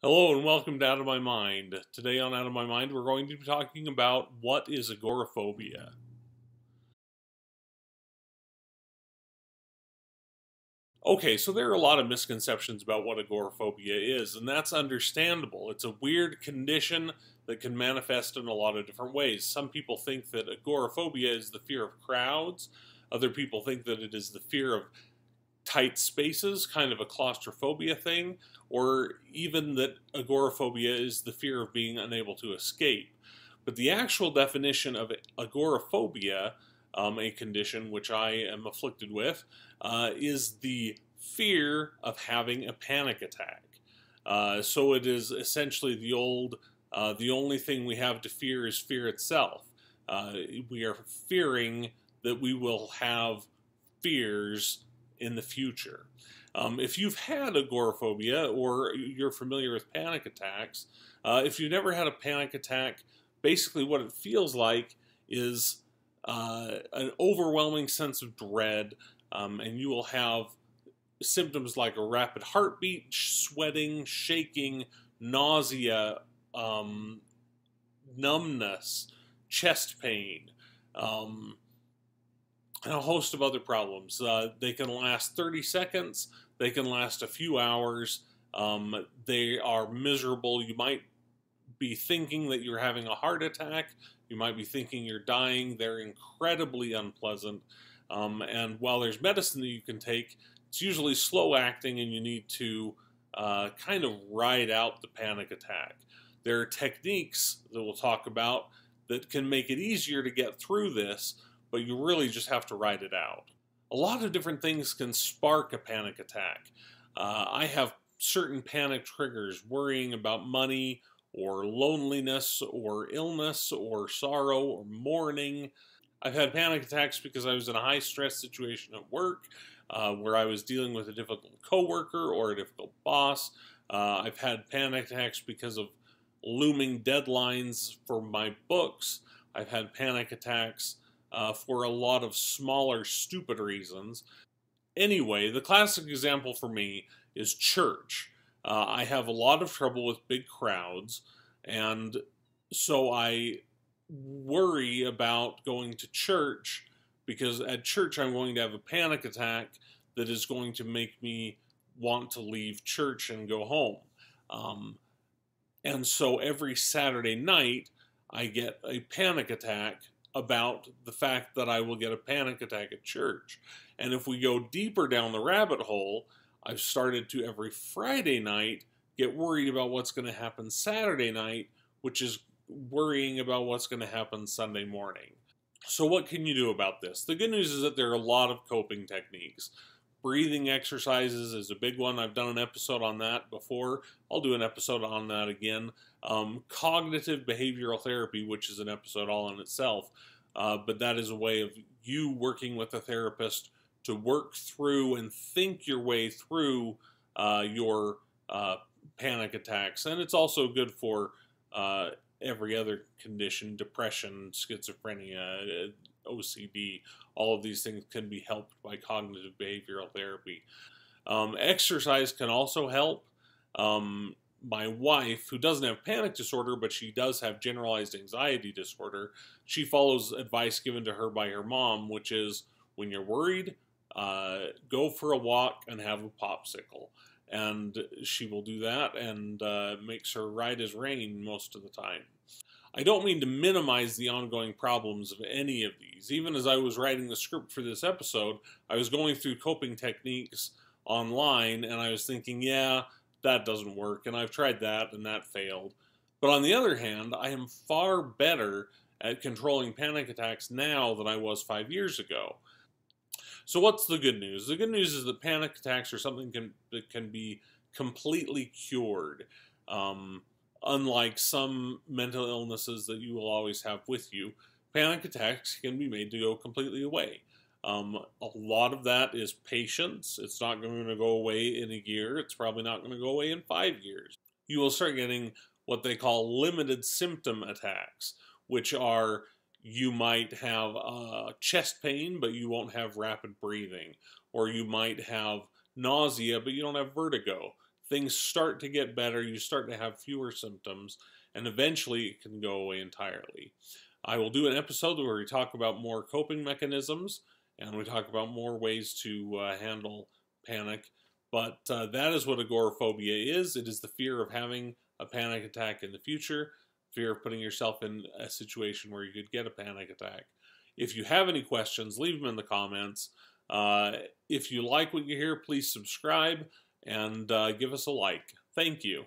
Hello and welcome to Out of My Mind. Today on Out of My Mind, we're going to be talking about what is agoraphobia. Okay, so there are a lot of misconceptions about what agoraphobia is, and that's understandable. It's a weird condition that can manifest in a lot of different ways. Some people think that agoraphobia is the fear of crowds, other people think that it is the fear of tight spaces, kind of a claustrophobia thing, or even that agoraphobia is the fear of being unable to escape. But the actual definition of agoraphobia, um, a condition which I am afflicted with, uh, is the fear of having a panic attack. Uh, so it is essentially the old, uh, the only thing we have to fear is fear itself. Uh, we are fearing that we will have fears in the future. Um, if you've had agoraphobia or you're familiar with panic attacks, uh, if you've never had a panic attack, basically what it feels like is uh, an overwhelming sense of dread, um, and you will have symptoms like a rapid heartbeat, sweating, shaking, nausea, um, numbness, chest pain. Um, and a host of other problems. Uh, they can last 30 seconds, they can last a few hours. Um, they are miserable. You might be thinking that you're having a heart attack, you might be thinking you're dying. They're incredibly unpleasant. Um, and while there's medicine that you can take, it's usually slow acting and you need to uh, kind of ride out the panic attack. There are techniques that we'll talk about that can make it easier to get through this but you really just have to ride it out. A lot of different things can spark a panic attack. Uh, I have certain panic triggers, worrying about money or loneliness or illness or sorrow or mourning. I've had panic attacks because I was in a high stress situation at work uh, where I was dealing with a difficult coworker or a difficult boss. Uh, I've had panic attacks because of looming deadlines for my books. I've had panic attacks uh, for a lot of smaller, stupid reasons. Anyway, the classic example for me is church. Uh, I have a lot of trouble with big crowds, and so I worry about going to church because at church I'm going to have a panic attack that is going to make me want to leave church and go home. Um, and so every Saturday night, I get a panic attack about the fact that I will get a panic attack at church. And if we go deeper down the rabbit hole, I've started to every Friday night get worried about what's going to happen Saturday night, which is worrying about what's going to happen Sunday morning. So, what can you do about this? The good news is that there are a lot of coping techniques. Breathing exercises is a big one. I've done an episode on that before. I'll do an episode on that again. Um, cognitive behavioral therapy, which is an episode all in itself, uh, but that is a way of you working with a therapist to work through and think your way through uh, your uh, panic attacks. And it's also good for uh, every other condition depression, schizophrenia, OCD, all of these things can be helped by cognitive behavioral therapy. Um, exercise can also help. Um, my wife, who doesn't have panic disorder, but she does have generalized anxiety disorder, she follows advice given to her by her mom, which is when you're worried, uh, go for a walk and have a popsicle. And she will do that and uh, makes her right as rain most of the time. I don't mean to minimize the ongoing problems of any of these. Even as I was writing the script for this episode, I was going through coping techniques online and I was thinking, yeah, that doesn't work, and I've tried that and that failed. But on the other hand, I am far better at controlling panic attacks now than I was five years ago. So what's the good news? The good news is that panic attacks are something can, that can be completely cured. Um, unlike some mental illnesses that you will always have with you, panic attacks can be made to go completely away. Um, a lot of that is patience. It's not going to go away in a year. It's probably not going to go away in five years. You will start getting what they call limited symptom attacks, which are you might have uh, chest pain, but you won't have rapid breathing, or you might have nausea, but you don't have vertigo things start to get better, you start to have fewer symptoms, and eventually it can go away entirely. I will do an episode where we talk about more coping mechanisms and we talk about more ways to uh, handle panic. But uh, that is what agoraphobia is it is the fear of having a panic attack in the future, fear of putting yourself in a situation where you could get a panic attack. If you have any questions, leave them in the comments. Uh, if you like what you hear, please subscribe and uh, give us a like. Thank you.